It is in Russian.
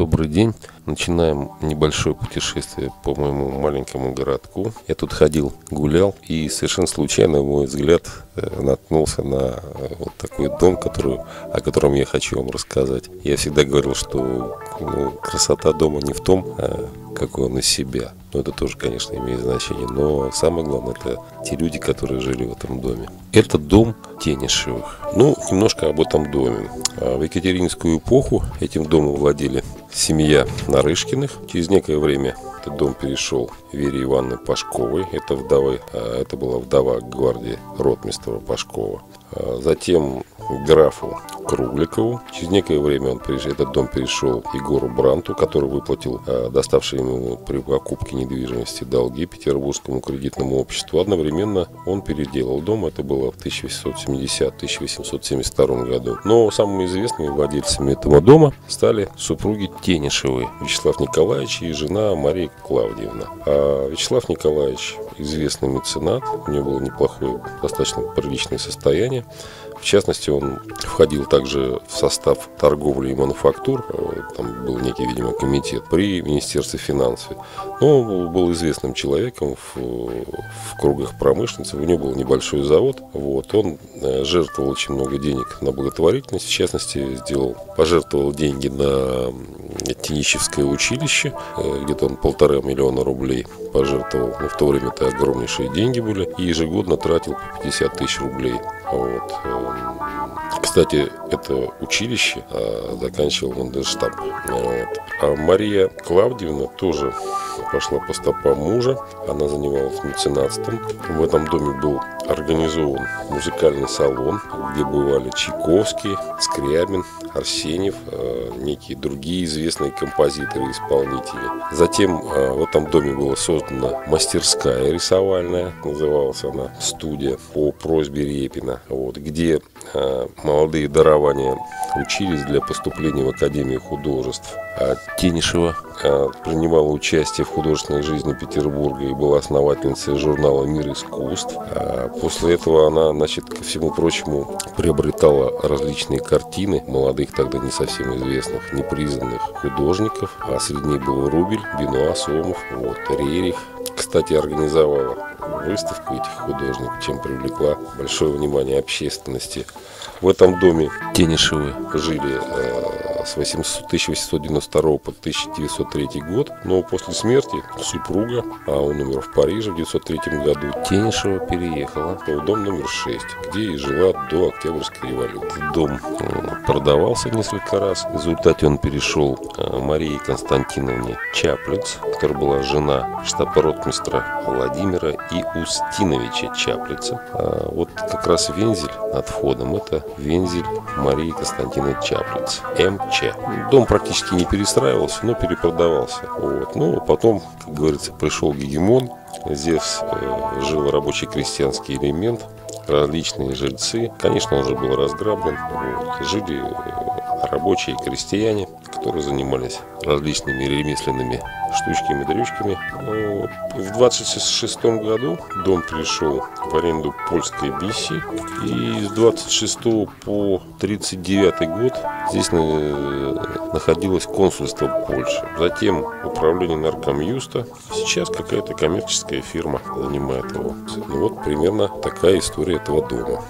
Добрый день. Начинаем небольшое путешествие по моему маленькому городку. Я тут ходил, гулял, и совершенно случайно мой взгляд э, наткнулся на э, вот такой дом, который, о котором я хочу вам рассказать. Я всегда говорил, что ну, красота дома не в том, а какой он из себя. Ну, это тоже, конечно, имеет значение. Но самое главное, это те люди, которые жили в этом доме. Это дом Тенишевых. Ну, немножко об этом доме. А в Екатеринскую эпоху этим домом владели семья Нарышкиных. Через некое время этот дом перешел Вере Ивановне Пашковой. Это, вдовы, а, это была вдова гвардии ротмистра Пашкова. А затем графу Кругликову. Через некое время он перешел, этот дом перешел Егору Бранту, который выплатил э, доставшие ему при покупке недвижимости долги Петербургскому кредитному обществу. Одновременно он переделал дом, это было в 1870-1872 году. Но самыми известными владельцами этого дома стали супруги Тенишевы, Вячеслав Николаевич и жена Мария Клавдиевна. А Вячеслав Николаевич известный меценат, у него было неплохое, достаточно приличное состояние. В частности, он входил также в состав торговли и мануфактур, э, там был некий, видимо, комитет при Министерстве финансов. Но он был известным человеком в, в кругах промышленности, у него был небольшой завод. Вот, он э, жертвовал очень много денег на благотворительность, в частности, сделал, пожертвовал деньги на Тенищевское училище, э, где-то он полтора миллиона рублей пожертвовал. Ну, в то время это огромнейшие деньги были. И ежегодно тратил по 50 тысяч рублей. Вот. Кстати, это училище а, заканчивал Мандельштам. Вот. А Мария Клавдиевна тоже пошла по стопам мужа. Она занималась меценатством. В этом доме был организован музыкальный салон, где бывали Чайковский, Скрябин, Арсеньев, э, некие другие известные композиторы и исполнители. Затем э, в этом доме была создана мастерская рисовальная, называлась она студия по просьбе Репина, вот, где молодые дарования учились для поступления в Академию художеств. А Тенишева принимала участие в художественной жизни Петербурга и была основательницей журнала «Мир искусств». А после этого она, значит, ко всему прочему, приобретала различные картины молодых тогда не совсем известных, непризнанных художников. А среди них был Рубель, Бенуа, Сомов, вот, Рерих. Кстати, организовала выставку этих художников, чем привлекла большое внимание общественности. В этом доме Тенишевы жили э, с 1892 по 1903 год, но после смерти супруга, а он умер в Париже в 1903 году, Тенишева переехала в дом номер 6, где и жила до Октябрьской революции. Дом продавался несколько раз. В результате он перешел э, Марии Константиновне Чаплиц, которая была жена штаб-ротмистра Владимира и Устиновича Чаплица. А вот как раз вензель над входом – это вензель Марии Константиновны Чаплиц, МЧ. Дом практически не перестраивался, но перепродавался. Вот. Ну, потом, как говорится, пришел гегемон. Здесь э, жил рабочий крестьянский элемент, различные жильцы. Конечно, он уже был разграблен. Вот. Жили э, рабочие крестьяне, которые занимались различными ремесленными штучками-дрючками. В 26 году дом перешел в аренду польской Биси. И с 26 по 39 год здесь э, находилось консульство Польши. Затем управление наркомюста. Сейчас какая-то коммерческая фирма занимает его. Ну вот примерно такая история этого дома.